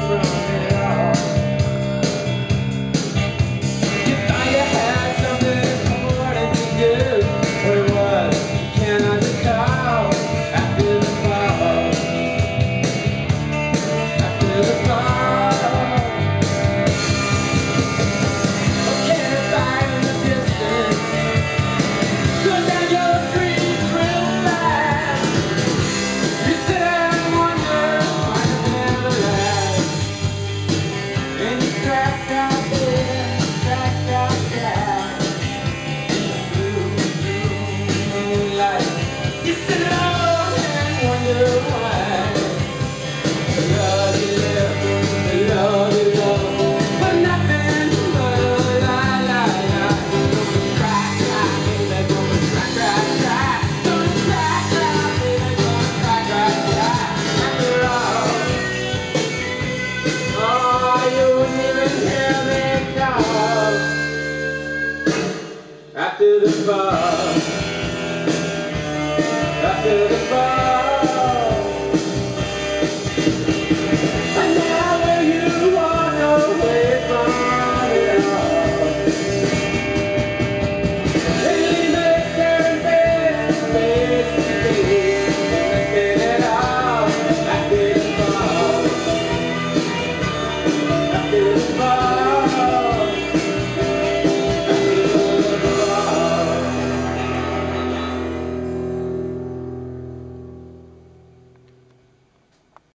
Amen. after the fall. After the